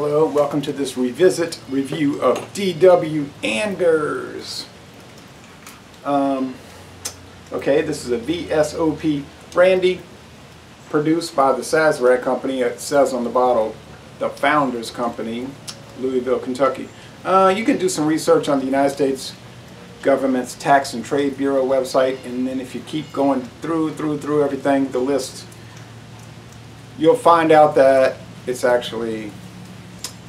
Hello, welcome to this revisit review of D.W. Anders. Um, okay, this is a VSOP brandy produced by the Sazerac Company. It says on the bottle, the Founders Company, Louisville, Kentucky. Uh, you can do some research on the United States government's Tax and Trade Bureau website, and then if you keep going through, through, through everything, the list, you'll find out that it's actually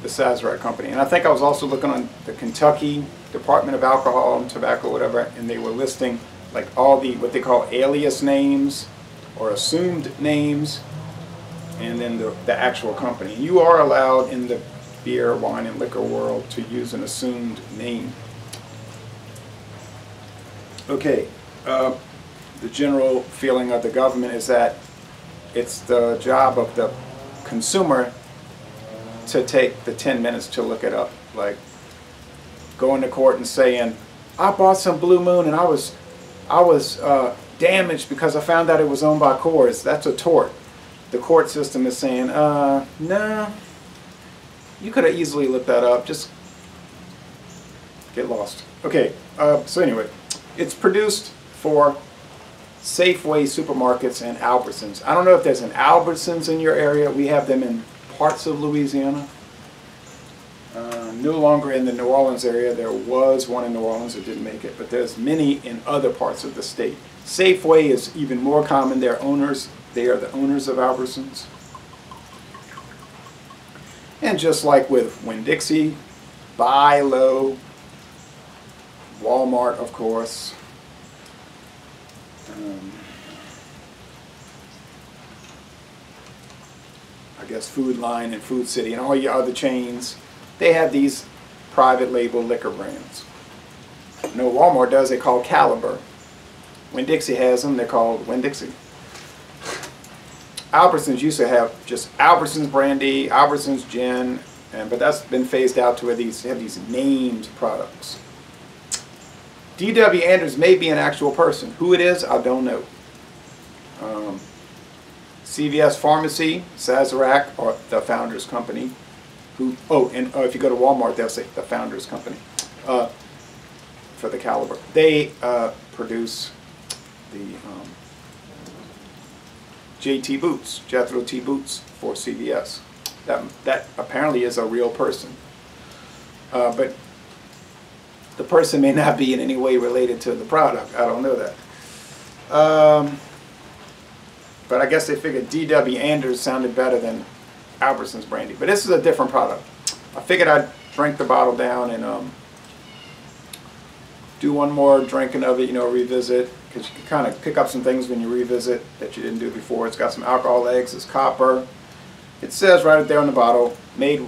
the Sazerac Company. And I think I was also looking on the Kentucky Department of Alcohol and Tobacco, whatever, and they were listing like all the, what they call alias names or assumed names, and then the, the actual company. You are allowed in the beer, wine, and liquor world to use an assumed name. Okay, uh, the general feeling of the government is that it's the job of the consumer to take the 10 minutes to look it up. Like going to court and saying, I bought some Blue Moon and I was, I was uh, damaged because I found out it was owned by Coors. That's a tort. The court system is saying, uh, nah, you could have easily looked that up. Just get lost. Okay, uh, so anyway, it's produced for Safeway supermarkets and Albertsons. I don't know if there's an Albertsons in your area. We have them in parts of Louisiana. Uh, no longer in the New Orleans area. There was one in New Orleans that didn't make it, but there's many in other parts of the state. Safeway is even more common. They're owners. They are the owners of Albertsons. And just like with Winn-Dixie, Buy Low, Walmart, of course. Um, Food Lion and Food City and all your other chains, they have these private label liquor brands. No, Walmart does, they call Caliber. Winn-Dixie has them, they're called Winn-Dixie. Albertsons used to have just Albertsons brandy, Albertsons gin, and but that's been phased out to where these have these named products. D.W. Anders may be an actual person. Who it is, I don't know. Um, CVS Pharmacy, Sazerac, or the Founders Company. Who? Oh, and uh, if you go to Walmart, they'll say the Founders Company uh, for the caliber. They uh, produce the um, JT Boots, Jethro T Boots for CVS. That that apparently is a real person, uh, but the person may not be in any way related to the product. I don't know that. Um, but I guess they figured D.W. Anders sounded better than Albertsons brandy. But this is a different product. I figured I'd drink the bottle down and um, do one more drinking of it, you know, revisit. Because you can kind of pick up some things when you revisit that you didn't do before. It's got some alcohol eggs, it's copper. It says right there on the bottle, made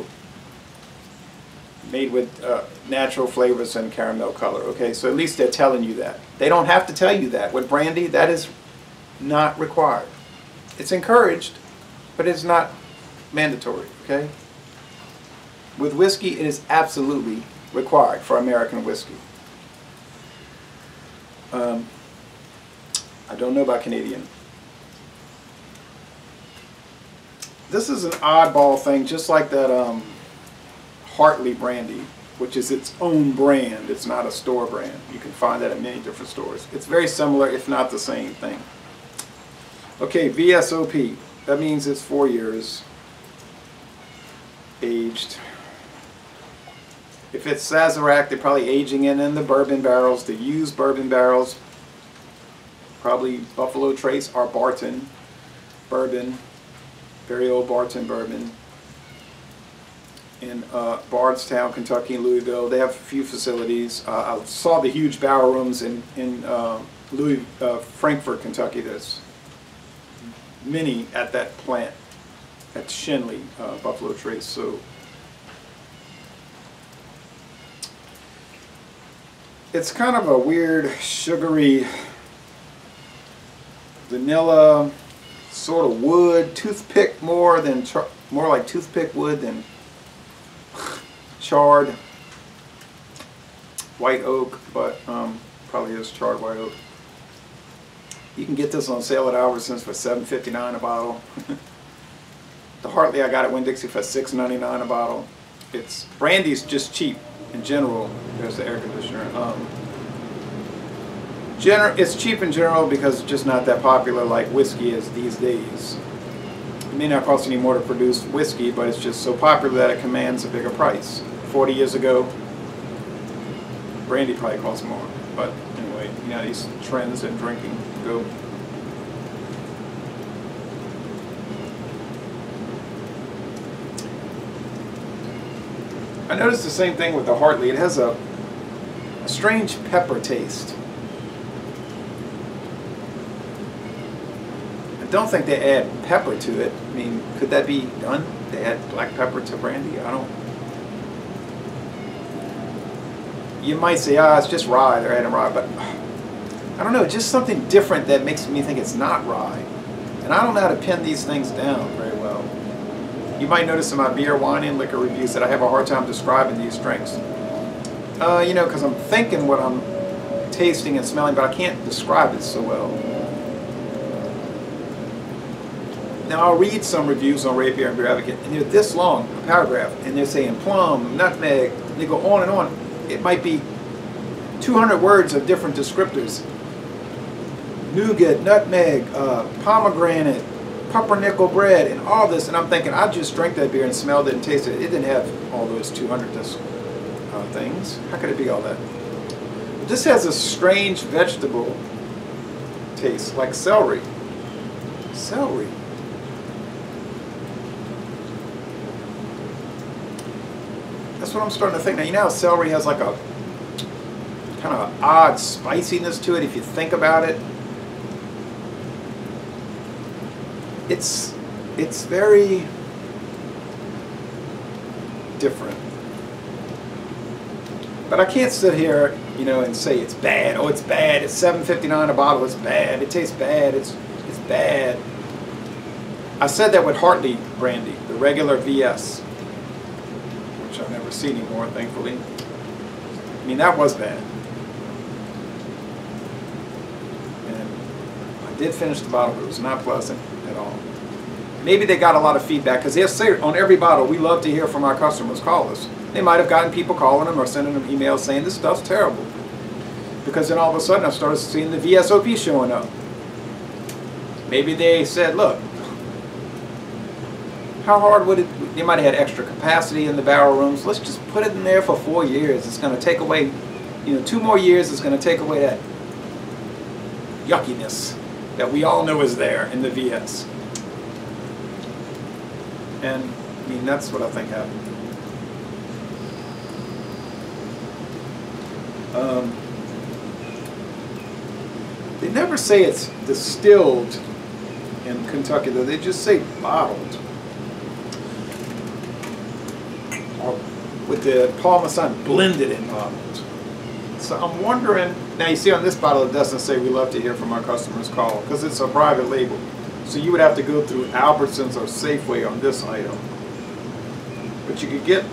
made with uh, natural flavors and caramel color. Okay, so at least they're telling you that. They don't have to tell you that. With brandy, that is not required. It's encouraged, but it's not mandatory. Okay. With whiskey, it is absolutely required for American whiskey. Um, I don't know about Canadian. This is an oddball thing, just like that um, Hartley brandy, which is its own brand. It's not a store brand. You can find that at many different stores. It's very similar, if not the same thing. Okay, VSOP. That means it's four years aged. If it's Sazerac, they're probably aging it in the bourbon barrels, the used bourbon barrels. Probably Buffalo Trace or Barton bourbon, very old Barton bourbon in uh, Bardstown, Kentucky, Louisville. They have a few facilities. Uh, I saw the huge barrel rooms in, in uh, Louis, uh, Frankfort, Kentucky. There's many at that plant at Schenley uh, Buffalo Trace. So it's kind of a weird, sugary, vanilla, sort of wood, toothpick more than more like toothpick wood than charred white oak, but um, probably is charred white oak. You can get this on sale at Albertsons for $7.59 a bottle. the Hartley I got at Winn-Dixie for $6.99 a bottle. It's brandy's just cheap in general. There's the air conditioner. Um, gener it's cheap in general because it's just not that popular like whiskey is these days. It may not cost any more to produce whiskey, but it's just so popular that it commands a bigger price. 40 years ago, brandy probably cost more. But anyway, you know, these trends in drinking go. I noticed the same thing with the Hartley. It has a, a strange pepper taste. I don't think they add pepper to it. I mean, could that be done? They add black pepper to brandy? I don't. You might say, ah, it's just rye. They're adding rye, but I don't know. Just something different that makes me think it's not rye. And I don't know how to pin these things down very well. You might notice in my beer, wine, and liquor reviews that I have a hard time describing these drinks. Uh, you know, because I'm thinking what I'm tasting and smelling, but I can't describe it so well. Now I'll read some reviews on Rate Beer and Beer Advocate, and they're this long, a paragraph, and they're saying plum, nutmeg, they go on and on. It might be 200 words of different descriptors. Nougat, nutmeg, uh, pomegranate, pumpernickel bread, and all this, and I'm thinking, I just drank that beer and smelled it and tasted it. It didn't have all those 200 uh, things. How could it be all that? This has a strange vegetable taste, like celery. Celery. That's what I'm starting to think now. You know celery has like a kind of odd spiciness to it if you think about it? It's, it's very different. But I can't sit here, you know, and say it's bad. Oh, it's bad. It's 7.59 a bottle. It's bad. It tastes bad. It's it's bad. I said that with Hartley brandy, the regular VS which I never see anymore, thankfully. I mean, that was bad. And I did finish the bottle, but it was not pleasant at all. Maybe they got a lot of feedback, because say on every bottle, we love to hear from our customers, call us. They might have gotten people calling them or sending them emails saying, this stuff's terrible. Because then all of a sudden I started seeing the VSOP showing up. Maybe they said, look, how hard would it, they might have had extra capacity in the barrel rooms. Let's just put it in there for four years. It's going to take away, you know, two more years is going to take away that yuckiness that we all know is there in the VS. And, I mean, that's what I think happened. Um, they never say it's distilled in Kentucky, though. They just say bottled. Or with the Parmesan blended in bottles. So I'm wondering, now you see on this bottle it doesn't say we love to hear from our customers call because it's a private label. So you would have to go through Albertsons or Safeway on this item. But you could get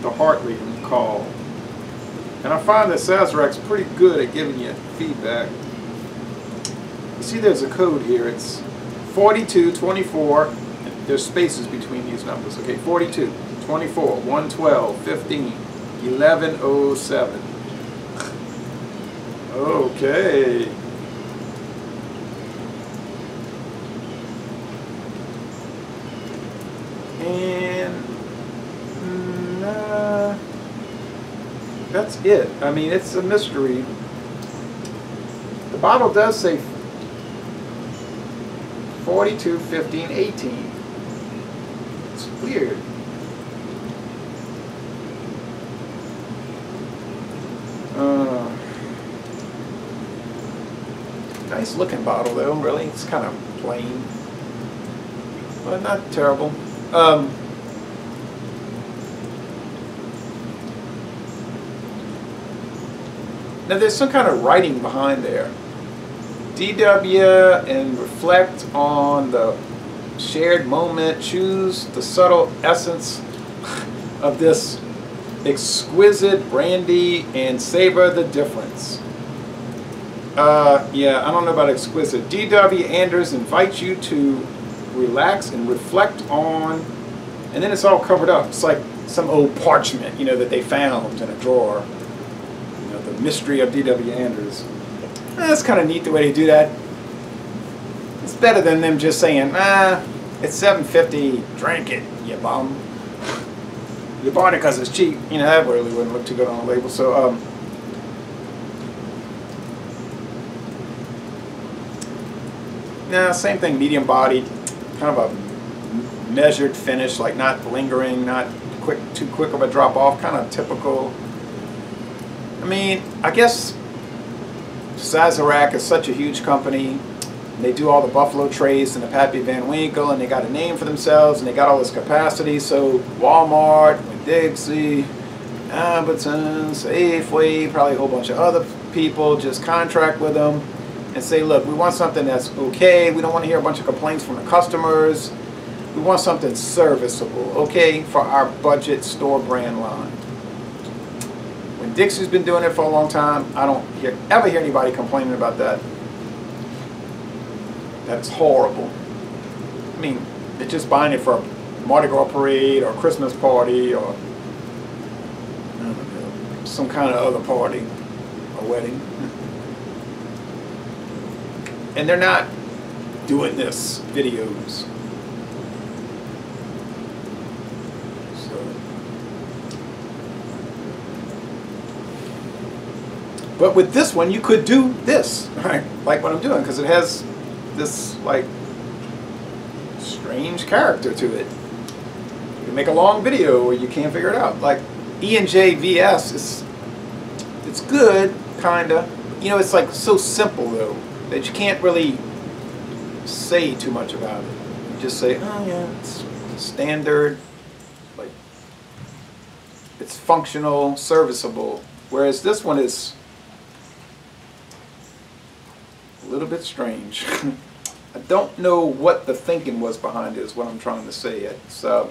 the Hartley call. And I find that Sazerac's pretty good at giving you feedback. You see there's a code here. It's 4224. There's spaces between these numbers. Okay, 42. 24, 112, 15, 1107. Okay. And uh, that's it. I mean, it's a mystery. The bottle does say 42, 15, 18. It's weird. Nice looking bottle though, really. It's kind of plain. But not terrible. Um, now there's some kind of writing behind there. DW and reflect on the shared moment, choose the subtle essence of this exquisite brandy and savor the difference. Uh, yeah, I don't know about exquisite. D.W. Anders invites you to relax and reflect on, and then it's all covered up. It's like some old parchment, you know, that they found in a drawer. You know, the mystery of D.W. Anders. That's kind of neat the way they do that. It's better than them just saying, ah, it's 750, drink it, you bum. You bought it because it's cheap. You know, that really wouldn't look too good on the label. So, um, same thing, medium bodied, kind of a measured finish, like not lingering, not quick, too quick of a drop off, kind of typical. I mean, I guess Sazerac is such a huge company. They do all the Buffalo Trace and the Pappy Van Winkle, and they got a name for themselves, and they got all this capacity. So Walmart, Dixie, Albertsons, Safeway, probably a whole bunch of other people just contract with them and say, look, we want something that's okay. We don't want to hear a bunch of complaints from the customers. We want something serviceable, okay, for our budget store brand line. Winn-Dixie's been doing it for a long time, I don't hear, ever hear anybody complaining about that. That's horrible. I mean, they're just buying it for a Mardi Gras parade or Christmas party or uh, some kind of other party, a wedding and they're not doing this videos. But with this one, you could do this, right? Like what I'm doing, because it has this like strange character to it. You can make a long video where you can't figure it out. Like E&J VS is it's good, kinda. You know, it's like so simple though that you can't really say too much about it. You just say, oh yeah, it's standard, like it's functional, serviceable. Whereas this one is a little bit strange. I don't know what the thinking was behind it is what I'm trying to say. It's, uh,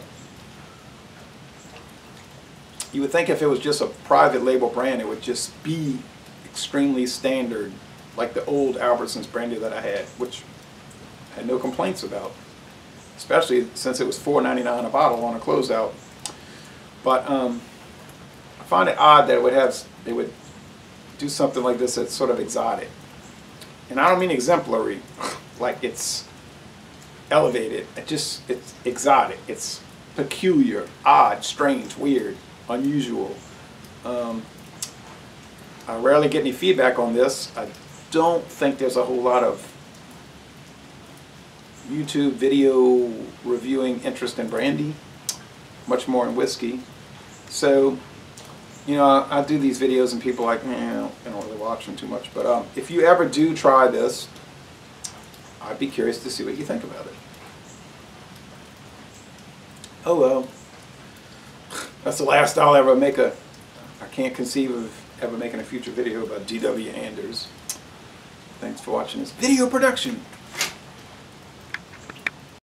you would think if it was just a private label brand, it would just be extremely standard like the old Albertsons brandy that I had, which I had no complaints about, especially since it was $4.99 a bottle on a closeout. But um, I find it odd that it would have, they would do something like this that's sort of exotic. And I don't mean exemplary, like it's elevated. It just, it's exotic. It's peculiar, odd, strange, weird, unusual. Um, I rarely get any feedback on this. I don't think there's a whole lot of YouTube video reviewing interest in brandy, much more in whiskey. So, you know, I, I do these videos and people like, eh, I don't really watch them too much. But um, if you ever do try this, I'd be curious to see what you think about it. Oh well. That's the last I'll ever make a, I can't conceive of ever making a future video about D.W. Anders. Thanks for watching this video production